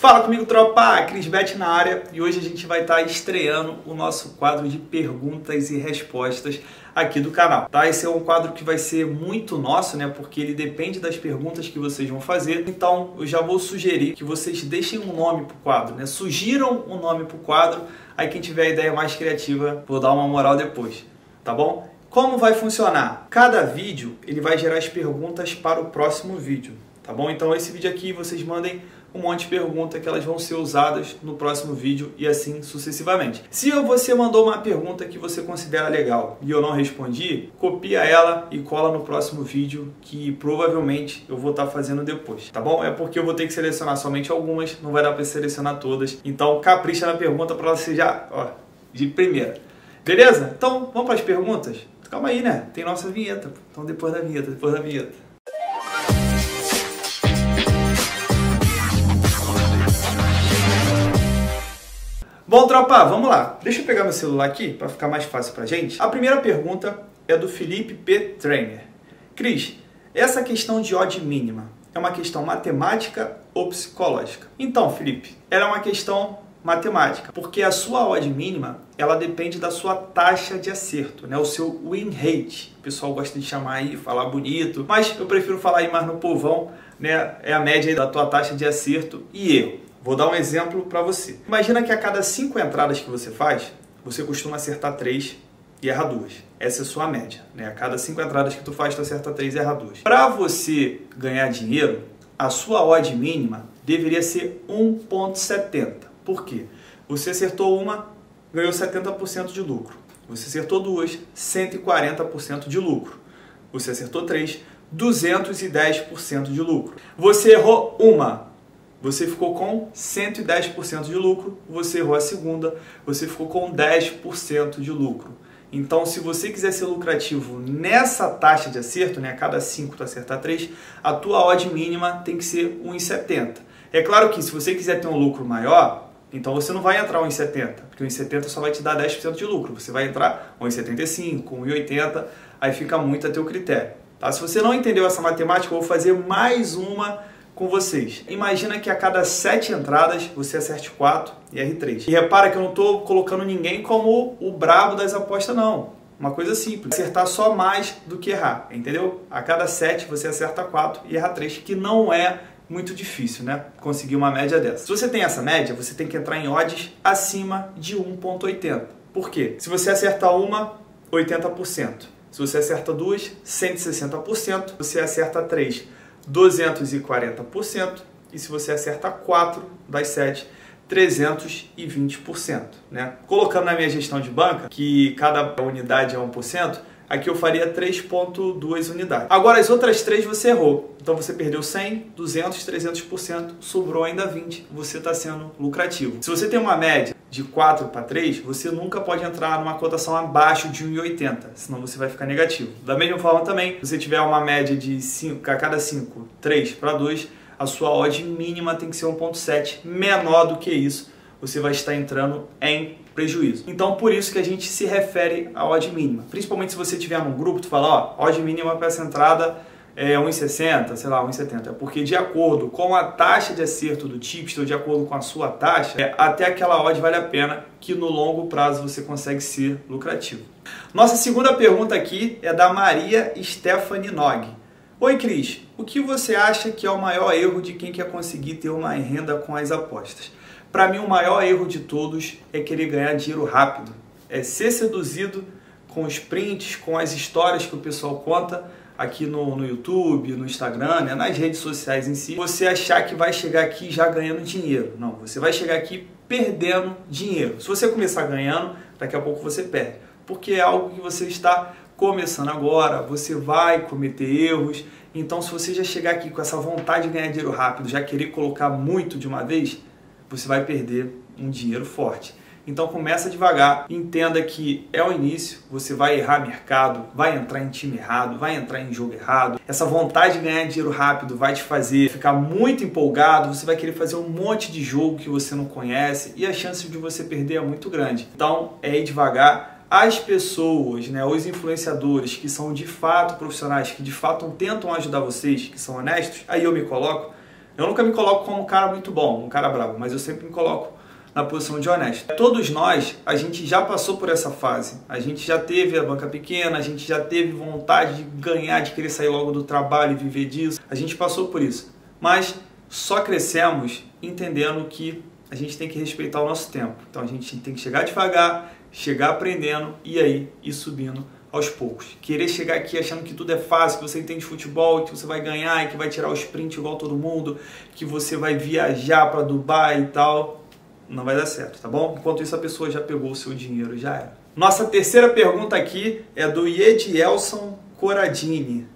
Fala comigo, tropa! Cris Bet na área e hoje a gente vai estar estreando o nosso quadro de perguntas e respostas aqui do canal, tá? Esse é um quadro que vai ser muito nosso, né? Porque ele depende das perguntas que vocês vão fazer. Então, eu já vou sugerir que vocês deixem um nome pro quadro, né? Sugiram um nome pro quadro, aí quem tiver a ideia mais criativa, vou dar uma moral depois, tá bom? Como vai funcionar? Cada vídeo, ele vai gerar as perguntas para o próximo vídeo, tá bom? Então, esse vídeo aqui, vocês mandem um monte de perguntas que elas vão ser usadas no próximo vídeo e assim sucessivamente. Se você mandou uma pergunta que você considera legal e eu não respondi, copia ela e cola no próximo vídeo que provavelmente eu vou estar fazendo depois, tá bom? É porque eu vou ter que selecionar somente algumas, não vai dar para selecionar todas. Então capricha na pergunta para ela ser já, ó, de primeira. Beleza? Então vamos para as perguntas? Calma aí, né? Tem nossa vinheta. Então depois da vinheta, depois da vinheta. Bom, tropa, vamos lá. Deixa eu pegar meu celular aqui para ficar mais fácil pra gente. A primeira pergunta é do Felipe P. Trainer. Cris, essa questão de odd mínima é uma questão matemática ou psicológica? Então, Felipe, ela é uma questão matemática, porque a sua odd mínima, ela depende da sua taxa de acerto, né? O seu win rate. O pessoal gosta de chamar aí, falar bonito, mas eu prefiro falar aí mais no povão, né? É a média da tua taxa de acerto e erro. Vou dar um exemplo para você. Imagina que a cada cinco entradas que você faz, você costuma acertar três e erra duas. Essa é a sua média. Né? A cada cinco entradas que tu faz, tu acerta três e erra duas. Para você ganhar dinheiro, a sua odd mínima deveria ser 1,70. Por quê? Você acertou uma, ganhou 70% de lucro. Você acertou duas, 140% de lucro. Você acertou três, 210% de lucro. Você errou uma, você ficou com 110% de lucro, você errou a segunda, você ficou com 10% de lucro. Então, se você quiser ser lucrativo nessa taxa de acerto, né, a cada 5 tu acertar 3, a tua odd mínima tem que ser 1,70. É claro que se você quiser ter um lucro maior, então você não vai entrar 1,70, porque 1,70 só vai te dar 10% de lucro. Você vai entrar 1,75, 1,80, aí fica muito a teu critério. Tá? Se você não entendeu essa matemática, eu vou fazer mais uma com vocês. Imagina que a cada sete entradas você acerte 4 e R3. E repara que eu não estou colocando ninguém como o brabo das apostas, não. Uma coisa simples, acertar só mais do que errar, entendeu? A cada 7 você acerta 4 e erra 3, que não é muito difícil, né? Conseguir uma média dessa. Se você tem essa média, você tem que entrar em odds acima de 1.80. Por quê? Se você acerta uma, 80%. Se você acerta duas, 160%. Se você acerta três, 240%, e se você acerta 4 das 7, 320%. Né? Colocando na minha gestão de banca, que cada unidade é 1%, aqui eu faria 3,2 unidades. Agora as outras três você errou. Então você perdeu 100, 200, 300%, sobrou ainda 20. Você está sendo lucrativo. Se você tem uma média de 4 para 3, você nunca pode entrar numa cotação abaixo de 1,80, senão você vai ficar negativo. Da mesma forma também, se você tiver uma média de 5, a cada 5, 3 para 2, a sua odd mínima tem que ser 1,7. Menor do que isso, você vai estar entrando em prejuízo. Então, por isso que a gente se refere à odd mínima. Principalmente se você tiver num grupo, tu fala, ó, odd mínima para essa entrada é 1,60, sei lá, 1,70. Porque de acordo com a taxa de acerto do tipster, de acordo com a sua taxa, é, até aquela odd vale a pena, que no longo prazo você consegue ser lucrativo. Nossa segunda pergunta aqui é da Maria Stephanie Nog. Oi, Cris. O que você acha que é o maior erro de quem quer conseguir ter uma renda com as apostas? Para mim, o maior erro de todos é querer ganhar dinheiro rápido. É ser seduzido com os prints, com as histórias que o pessoal conta aqui no, no YouTube, no Instagram, né, nas redes sociais em si, você achar que vai chegar aqui já ganhando dinheiro. Não, você vai chegar aqui perdendo dinheiro. Se você começar ganhando, daqui a pouco você perde. Porque é algo que você está começando agora, você vai cometer erros. Então, se você já chegar aqui com essa vontade de ganhar dinheiro rápido, já querer colocar muito de uma vez, você vai perder um dinheiro forte. Então começa devagar, entenda que é o início, você vai errar mercado, vai entrar em time errado, vai entrar em jogo errado. Essa vontade de ganhar dinheiro rápido vai te fazer ficar muito empolgado, você vai querer fazer um monte de jogo que você não conhece e a chance de você perder é muito grande. Então é ir devagar, as pessoas, né, os influenciadores que são de fato profissionais, que de fato tentam ajudar vocês, que são honestos, aí eu me coloco, Eu nunca me coloco como um cara muito bom, um cara bravo, mas eu sempre me coloco na posição de honesto. Todos nós, a gente já passou por essa fase. A gente já teve a banca pequena, a gente já teve vontade de ganhar, de querer sair logo do trabalho e viver disso. A gente passou por isso. Mas só crescemos entendendo que a gente tem que respeitar o nosso tempo. Então a gente tem que chegar devagar, chegar aprendendo e aí ir subindo aos poucos. Querer chegar aqui achando que tudo é fácil, que você entende futebol, que você vai ganhar e que vai tirar o sprint igual todo mundo, que você vai viajar para Dubai e tal, não vai dar certo, tá bom? Enquanto isso a pessoa já pegou o seu dinheiro, já era. Nossa terceira pergunta aqui é do Yedielson Coradini.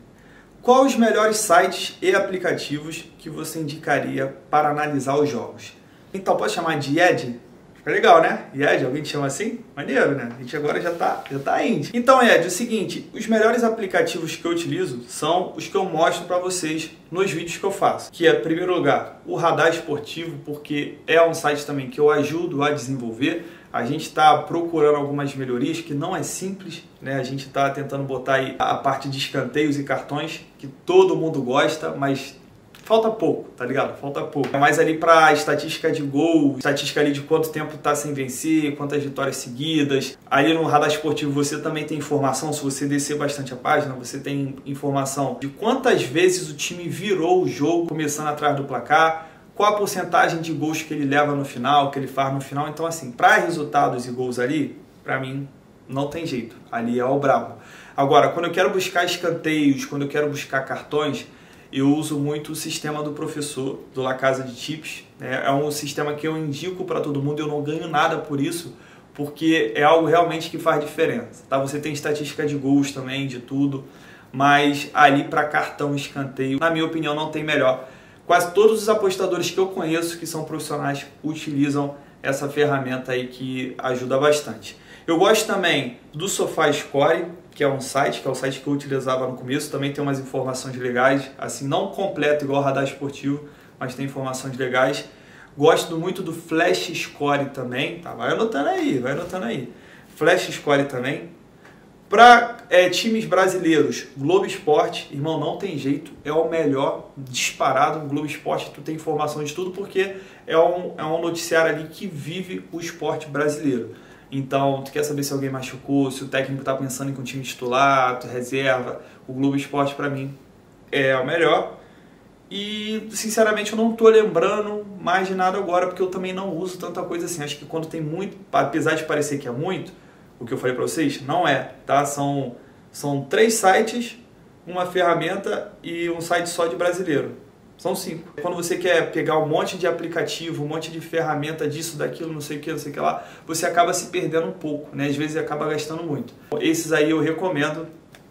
Quais os melhores sites e aplicativos que você indicaria para analisar os jogos? Então, pode chamar de Ed? Fica legal, né? Ed, alguém te chama assim? Maneiro, né? A gente agora já tá, já tá indie. Então, Ed, é o seguinte, os melhores aplicativos que eu utilizo são os que eu mostro para vocês nos vídeos que eu faço. Que é, em primeiro lugar, o Radar Esportivo, porque é um site também que eu ajudo a desenvolver. A gente está procurando algumas melhorias que não é simples, né? A gente está tentando botar aí a parte de escanteios e cartões que todo mundo gosta, mas falta pouco, tá ligado? Falta pouco. É mais ali pra estatística de gol, estatística ali de quanto tempo tá sem vencer, quantas vitórias seguidas. Ali no radar esportivo você também tem informação, se você descer bastante a página, você tem informação de quantas vezes o time virou o jogo começando atrás do placar, qual a porcentagem de gols que ele leva no final, que ele faz no final. Então, assim, para resultados e gols ali, para mim, não tem jeito. Ali é o brabo. Agora, quando eu quero buscar escanteios, quando eu quero buscar cartões, eu uso muito o sistema do professor do La Casa de Tips. Né? É um sistema que eu indico para todo mundo, eu não ganho nada por isso, porque é algo realmente que faz diferença. Tá? Você tem estatística de gols também, de tudo, mas ali para cartão escanteio, na minha opinião, não tem melhor. Quase todos os apostadores que eu conheço que são profissionais utilizam essa ferramenta aí que ajuda bastante. Eu gosto também do SofaScore, que é um site, que é o site que eu utilizava no começo, também tem umas informações legais, assim, não completo igual o Radar Esportivo, mas tem informações legais. Gosto muito do Flash Score também, tá? Vai anotando aí, vai anotando aí. Flash Score também. Para é, times brasileiros, Globo Esporte, irmão, não tem jeito, é o melhor disparado. Globo Esporte, tu tem informação de tudo porque é um, é um noticiário ali que vive o esporte brasileiro. Então, tu quer saber se alguém machucou, se o técnico está pensando em um time titular, tu reserva. O Globo Esporte, para mim, é o melhor. E, sinceramente, eu não estou lembrando mais de nada agora, porque eu também não uso tanta coisa assim. Acho que quando tem muito, apesar de parecer que é muito, o que eu falei para vocês, não é, tá? São, são três sites, uma ferramenta e um site só de brasileiro. São cinco. Quando você quer pegar um monte de aplicativo, um monte de ferramenta disso, daquilo, não sei o que, não sei o que lá, você acaba se perdendo um pouco, né? Às vezes acaba gastando muito. Esses aí eu recomendo,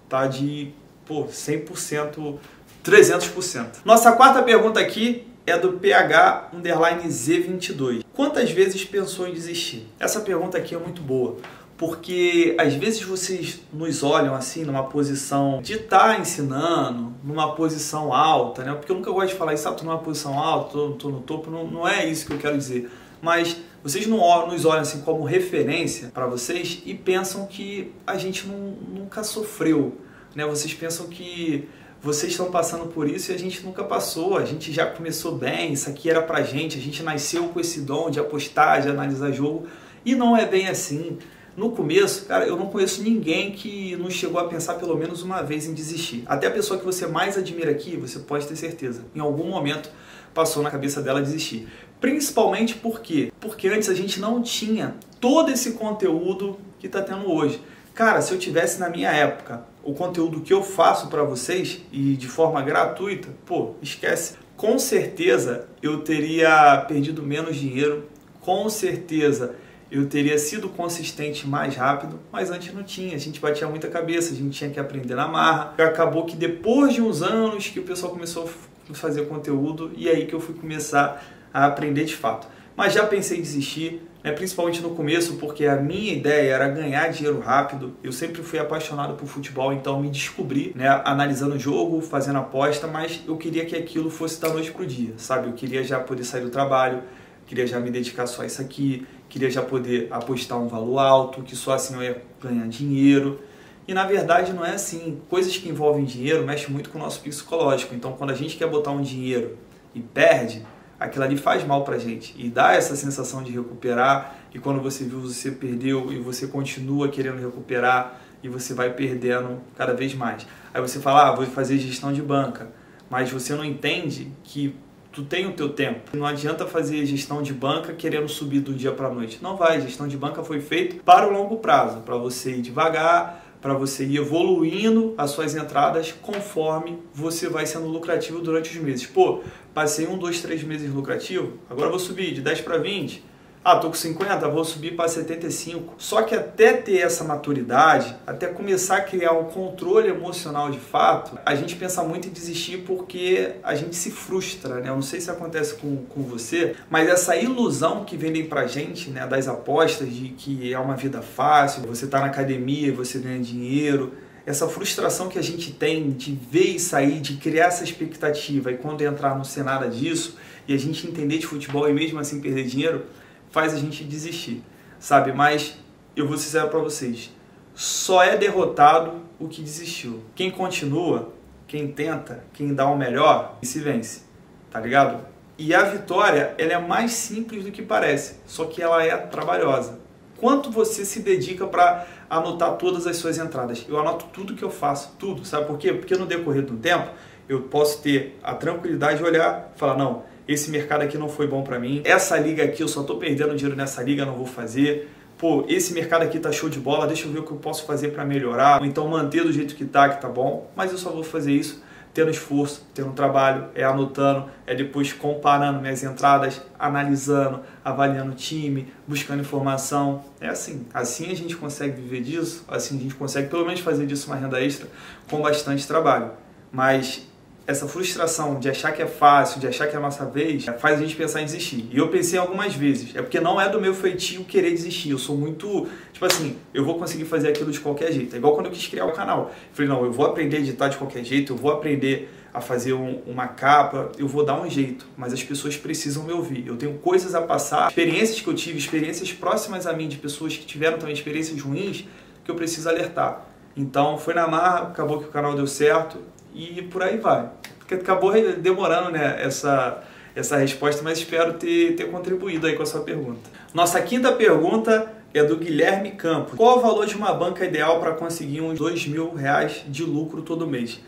tá? De, pô, 100%, 300%. Nossa quarta pergunta aqui é do PH Z22. Quantas vezes pensou em desistir? Essa pergunta aqui é muito boa porque às vezes vocês nos olham assim numa posição de estar tá ensinando, numa posição alta, né? Porque eu nunca gosto de falar isso, ah, tô numa posição alta, tô, tô no topo, não, não é isso que eu quero dizer. Mas vocês não nos olham assim como referência para vocês e pensam que a gente não, nunca sofreu, né? Vocês pensam que vocês estão passando por isso e a gente nunca passou, a gente já começou bem, isso aqui era pra gente, a gente nasceu com esse dom de apostar, de analisar jogo, e não é bem assim. No começo, cara, eu não conheço ninguém que não chegou a pensar pelo menos uma vez em desistir. Até a pessoa que você mais admira aqui, você pode ter certeza, em algum momento passou na cabeça dela desistir. Principalmente por quê? Porque antes a gente não tinha todo esse conteúdo que está tendo hoje. Cara, se eu tivesse na minha época o conteúdo que eu faço para vocês e de forma gratuita, pô, esquece. Com certeza eu teria perdido menos dinheiro, com certeza eu teria sido consistente mais rápido, mas antes não tinha, a gente batia muita cabeça, a gente tinha que aprender na marra. Acabou que depois de uns anos que o pessoal começou a fazer conteúdo e aí que eu fui começar a aprender de fato. Mas já pensei em desistir, né, principalmente no começo, porque a minha ideia era ganhar dinheiro rápido. Eu sempre fui apaixonado por futebol, então me descobri né, analisando o jogo, fazendo aposta, mas eu queria que aquilo fosse da noite pro dia, sabe? Eu queria já poder sair do trabalho, queria já me dedicar só a isso aqui, queria já poder apostar um valor alto, que só assim eu ia ganhar dinheiro. E na verdade não é assim. Coisas que envolvem dinheiro mexem muito com o nosso psicológico. Então quando a gente quer botar um dinheiro e perde, aquilo ali faz mal pra gente e dá essa sensação de recuperar e quando você viu você perdeu e você continua querendo recuperar e você vai perdendo cada vez mais. Aí você fala, ah, vou fazer gestão de banca, mas você não entende que tu tem o teu tempo. Não adianta fazer gestão de banca querendo subir do dia para a noite. Não vai, gestão de banca foi feito para o longo prazo, para você ir devagar, para você ir evoluindo as suas entradas conforme você vai sendo lucrativo durante os meses. Pô, passei um, dois, três meses lucrativo, agora vou subir de 10 para 20 ah, tô com 50, vou subir para 75. Só que até ter essa maturidade, até começar a criar um controle emocional de fato, a gente pensa muito em desistir porque a gente se frustra, né? Eu não sei se acontece com, com você, mas essa ilusão que vendem pra gente, né, das apostas de que é uma vida fácil, você tá na academia, você ganha dinheiro, essa frustração que a gente tem de ver e sair, de criar essa expectativa e quando entrar no cenário disso e a gente entender de futebol e mesmo assim perder dinheiro, faz a gente desistir, sabe? Mas eu vou ser para vocês, só é derrotado o que desistiu. Quem continua, quem tenta, quem dá o melhor, se vence, tá ligado? E a vitória, ela é mais simples do que parece, só que ela é trabalhosa. Quanto você se dedica para anotar todas as suas entradas? Eu anoto tudo que eu faço, tudo, sabe por quê? Porque no decorrer do tempo, eu posso ter a tranquilidade de olhar e falar, não, esse mercado aqui não foi bom para mim, essa liga aqui eu só estou perdendo dinheiro nessa liga, não vou fazer. Pô, esse mercado aqui tá show de bola, deixa eu ver o que eu posso fazer para melhorar, ou então manter do jeito que tá, que tá bom, mas eu só vou fazer isso tendo esforço, tendo trabalho, é anotando, é depois comparando minhas entradas, analisando, avaliando o time, buscando informação. É assim. Assim a gente consegue viver disso, assim a gente consegue pelo menos fazer disso uma renda extra com bastante trabalho. Mas essa frustração de achar que é fácil, de achar que é a nossa vez, faz a gente pensar em desistir. E eu pensei algumas vezes, é porque não é do meu feitio querer desistir. Eu sou muito, tipo assim, eu vou conseguir fazer aquilo de qualquer jeito. É igual quando eu quis criar o canal. Eu falei, não, eu vou aprender a editar de qualquer jeito, eu vou aprender a fazer um, uma capa, eu vou dar um jeito, mas as pessoas precisam me ouvir. Eu tenho coisas a passar, experiências que eu tive, experiências próximas a mim de pessoas que tiveram também experiências ruins que eu preciso alertar. Então foi na marra, acabou que o canal deu certo, e por aí vai. Porque acabou demorando né, essa, essa resposta, mas espero ter, ter contribuído aí com a sua pergunta. Nossa quinta pergunta é do Guilherme Campos. Qual o valor de uma banca ideal para conseguir uns dois mil reais de lucro todo mês?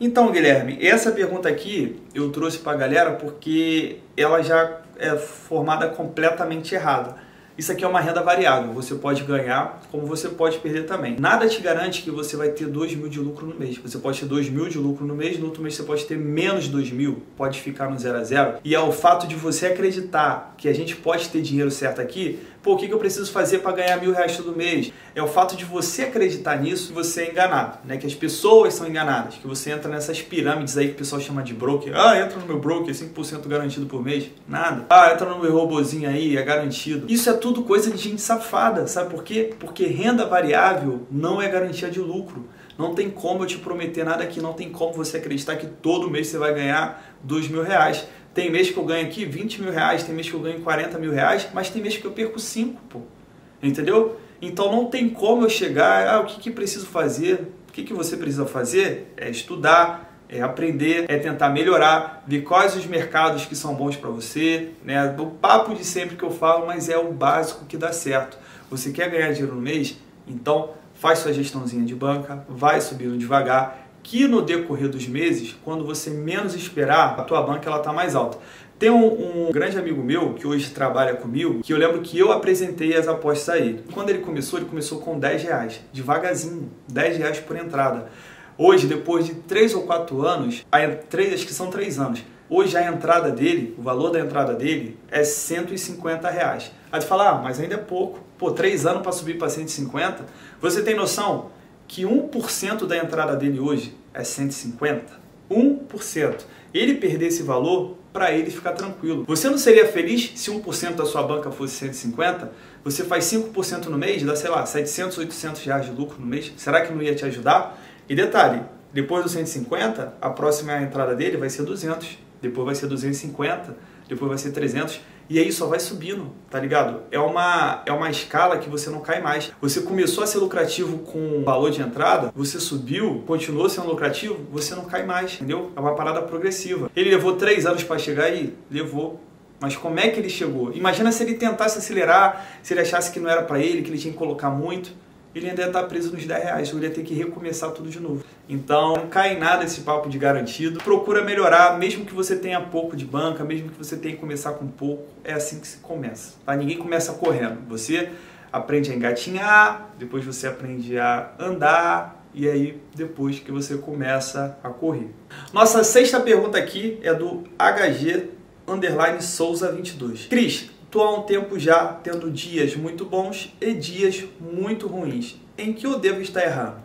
Então, Guilherme, essa pergunta aqui eu trouxe para a galera porque ela já é formada completamente errada. Isso aqui é uma renda variável, você pode ganhar como você pode perder também. Nada te garante que você vai ter 2 mil de lucro no mês. Você pode ter 2 mil de lucro no mês, no outro mês você pode ter menos 2 mil, pode ficar no zero a zero. E é o fato de você acreditar que a gente pode ter dinheiro certo aqui Pô, o que eu preciso fazer para ganhar mil reais todo mês? É o fato de você acreditar nisso e você é enganado, né? Que as pessoas são enganadas, que você entra nessas pirâmides aí que o pessoal chama de broker. Ah, entra no meu broker, 5% garantido por mês. Nada. Ah, entra no meu robozinho aí, é garantido. Isso é tudo coisa de gente safada, sabe por quê? Porque renda variável não é garantia de lucro. Não tem como eu te prometer nada aqui, não tem como você acreditar que todo mês você vai ganhar dois mil reais. Tem mês que eu ganho aqui 20 mil reais, tem mês que eu ganho 40 mil reais, mas tem mês que eu perco 5, pô. Entendeu? Então não tem como eu chegar, ah, o que, que preciso fazer? O que, que você precisa fazer? É estudar, é aprender, é tentar melhorar, ver quais os mercados que são bons para você, né? O papo de sempre que eu falo, mas é o básico que dá certo. Você quer ganhar dinheiro no mês? Então faz sua gestãozinha de banca, vai subindo devagar que no decorrer dos meses, quando você menos esperar, a tua banca ela está mais alta. Tem um, um, grande amigo meu que hoje trabalha comigo, que eu lembro que eu apresentei as apostas a ele. Quando ele começou, ele começou com 10 reais, devagarzinho, 10 reais por entrada. Hoje, depois de 3 ou 4 anos, a, 3, acho que são 3 anos, hoje a entrada dele, o valor da entrada dele é 150 reais. Aí tu fala, ah, mas ainda é pouco. Pô, 3 anos para subir para 150? Você tem noção? Que 1% da entrada dele hoje é 150? 1%. Ele perder esse valor para ele ficar tranquilo. Você não seria feliz se 1% da sua banca fosse 150? Você faz 5% no mês, dá, sei lá, 700, 800 reais de lucro no mês. Será que não ia te ajudar? E detalhe, depois do 150, a próxima entrada dele vai ser 200, depois vai ser 250, depois vai ser 300 E aí só vai subindo, tá ligado? É uma, é uma escala que você não cai mais. Você começou a ser lucrativo com valor de entrada, você subiu, continuou sendo lucrativo, você não cai mais, entendeu? É uma parada progressiva. Ele levou três anos para chegar aí? Levou. Mas como é que ele chegou? Imagina se ele tentasse acelerar, se ele achasse que não era para ele, que ele tinha que colocar muito ele ainda ia estar preso nos 10 reais, ele ia ter que recomeçar tudo de novo. Então, não cai em nada esse papo de garantido. Procura melhorar, mesmo que você tenha pouco de banca, mesmo que você tenha que começar com pouco, é assim que se começa. Tá? Ninguém começa correndo. Você aprende a engatinhar, depois você aprende a andar, e aí depois que você começa a correr. Nossa sexta pergunta aqui é do HG underline Souza 22. Cris, Estou há um tempo já tendo dias muito bons e dias muito ruins. Em que eu devo estar errando?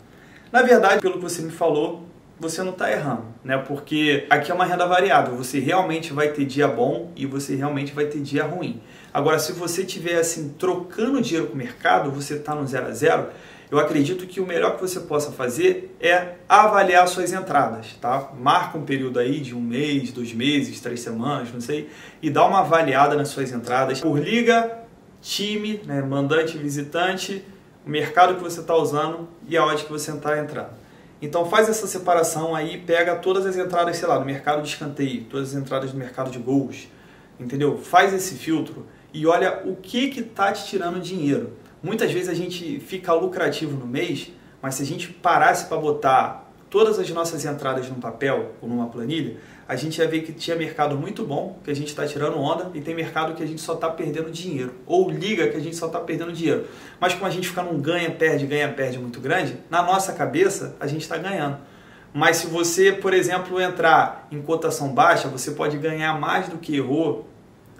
Na verdade, pelo que você me falou, você não está errando, né? Porque aqui é uma renda variável. Você realmente vai ter dia bom e você realmente vai ter dia ruim. Agora, se você estiver assim trocando dinheiro com o mercado, você está no zero a zero eu acredito que o melhor que você possa fazer é avaliar suas entradas, tá? Marca um período aí de um mês, dois meses, três semanas, não sei, e dá uma avaliada nas suas entradas por liga, time, né, mandante, visitante, o mercado que você está usando e a hora que você está entrando. Então faz essa separação aí, pega todas as entradas, sei lá, do mercado de escanteio, todas as entradas do mercado de gols, entendeu? Faz esse filtro e olha o que que tá te tirando dinheiro. Muitas vezes a gente fica lucrativo no mês, mas se a gente parasse para botar todas as nossas entradas num papel ou numa planilha, a gente ia ver que tinha mercado muito bom, que a gente está tirando onda, e tem mercado que a gente só está perdendo dinheiro. Ou liga que a gente só está perdendo dinheiro. Mas como a gente fica num ganha-perde, ganha-perde muito grande, na nossa cabeça a gente está ganhando. Mas se você, por exemplo, entrar em cotação baixa, você pode ganhar mais do que errou,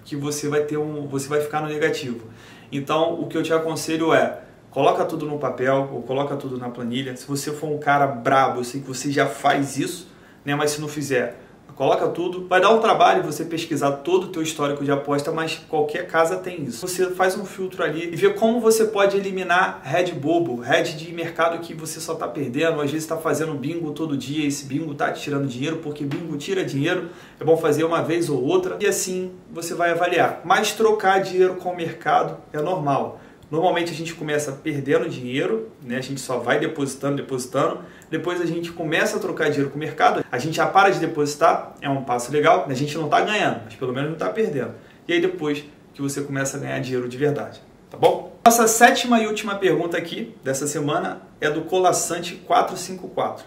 que você vai ter um, você vai ficar no negativo. Então, o que eu te aconselho é coloca tudo no papel ou coloca tudo na planilha. Se você for um cara brabo, eu sei que você já faz isso, né? Mas se não fizer, coloca tudo. Vai dar um trabalho você pesquisar todo o teu histórico de aposta, mas qualquer casa tem isso. Você faz um filtro ali e vê como você pode eliminar head bobo, head de mercado que você só está perdendo. Às vezes está fazendo bingo todo dia, esse bingo está te tirando dinheiro, porque bingo tira dinheiro. É bom fazer uma vez ou outra e assim você vai avaliar. Mas trocar dinheiro com o mercado é normal. Normalmente a gente começa perdendo dinheiro, né? a gente só vai depositando, depositando. Depois a gente começa a trocar dinheiro com o mercado, a gente já para de depositar, é um passo legal, a gente não está ganhando, mas pelo menos não está perdendo. E aí depois que você começa a ganhar dinheiro de verdade, tá bom? Nossa sétima e última pergunta aqui dessa semana é do Colassante 454.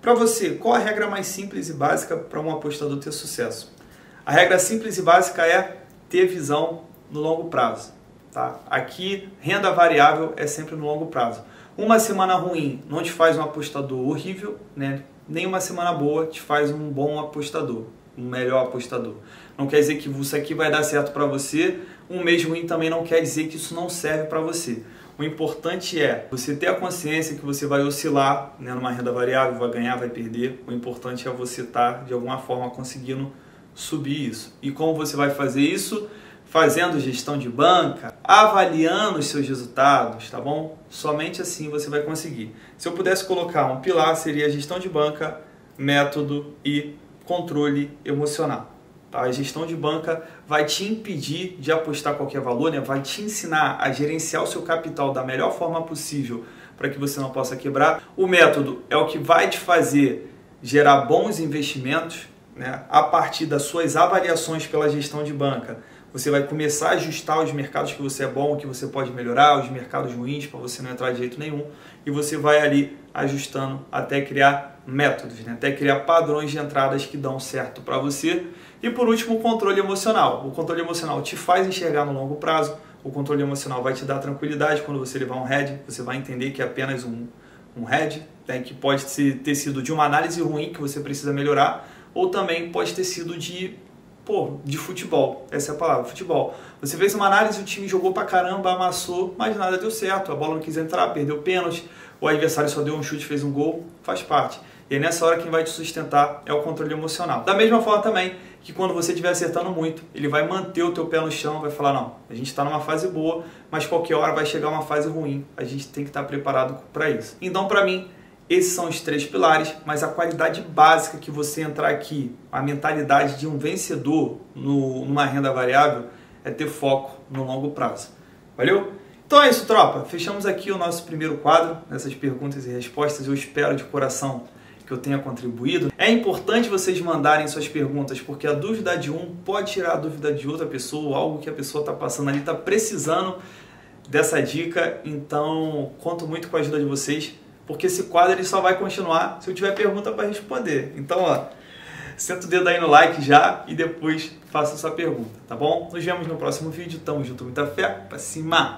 Para você, qual a regra mais simples e básica para um apostador ter sucesso? A regra simples e básica é ter visão no longo prazo. Tá? Aqui, renda variável é sempre no longo prazo. Uma semana ruim não te faz um apostador horrível, né? nem uma semana boa te faz um bom apostador, um melhor apostador. Não quer dizer que isso aqui vai dar certo para você, um mês ruim também não quer dizer que isso não serve para você. O importante é você ter a consciência que você vai oscilar né, numa renda variável, vai ganhar, vai perder. O importante é você estar, tá, de alguma forma, conseguindo subir isso. E como você vai fazer isso? Fazendo gestão de banca, avaliando os seus resultados, tá bom? Somente assim você vai conseguir. Se eu pudesse colocar um pilar, seria gestão de banca, método e controle emocional. Tá? A gestão de banca vai te impedir de apostar qualquer valor, né? vai te ensinar a gerenciar o seu capital da melhor forma possível para que você não possa quebrar. O método é o que vai te fazer gerar bons investimentos né? a partir das suas avaliações pela gestão de banca você vai começar a ajustar os mercados que você é bom, que você pode melhorar, os mercados ruins para você não entrar de jeito nenhum, e você vai ali ajustando até criar métodos, né? até criar padrões de entradas que dão certo para você. E por último, o controle emocional. O controle emocional te faz enxergar no longo prazo, o controle emocional vai te dar tranquilidade quando você levar um head, você vai entender que é apenas um, um head, né? que pode ter sido de uma análise ruim que você precisa melhorar, ou também pode ter sido de pô, de futebol. Essa é a palavra, futebol. Você fez uma análise, o time jogou pra caramba, amassou, mas nada deu certo. A bola não quis entrar, perdeu pênalti, o adversário só deu um chute, fez um gol, faz parte. E aí nessa hora quem vai te sustentar é o controle emocional. Da mesma forma também que quando você estiver acertando muito, ele vai manter o teu pé no chão, vai falar, não, a gente está numa fase boa, mas qualquer hora vai chegar uma fase ruim. A gente tem que estar preparado para isso. Então, para mim, esses são os três pilares, mas a qualidade básica que você entrar aqui, a mentalidade de um vencedor no, numa renda variável, é ter foco no longo prazo. Valeu? Então é isso, tropa. Fechamos aqui o nosso primeiro quadro, nessas perguntas e respostas. Eu espero de coração que eu tenha contribuído. É importante vocês mandarem suas perguntas, porque a dúvida de um pode tirar a dúvida de outra pessoa, algo que a pessoa está passando ali, está precisando dessa dica. Então, conto muito com a ajuda de vocês, porque esse quadro ele só vai continuar se eu tiver pergunta para responder. Então, ó, senta o dedo aí no like já e depois faça sua pergunta, tá bom? Nos vemos no próximo vídeo. Tamo junto, muita fé, pra cima!